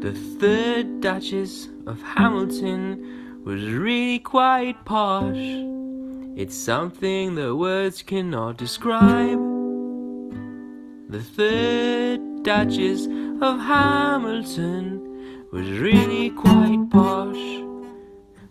The third Duchess of Hamilton was really quite posh. It's something that words cannot describe. The third Duchess of Hamilton was really quite posh.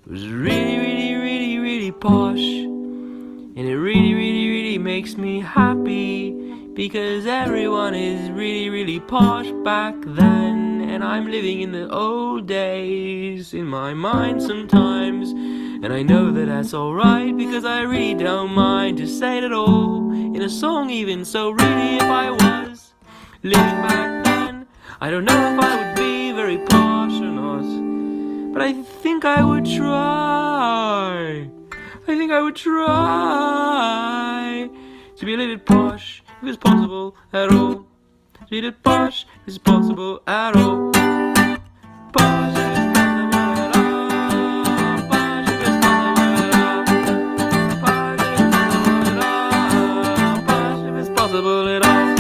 Was really, really, really, really posh. And it really, really, really makes me happy because everyone is really, really posh back then. And I'm living in the old days in my mind sometimes. And I know that that's alright because I really don't mind to say it at all in a song, even. So, really, if I was living back then, I don't know if I would be very posh or not. But I think I would try. I think I would try to be a little posh if it's possible at all treat it posh is possible at all. Posh is possible at all. Posh is possible at all. Posh is possible at all.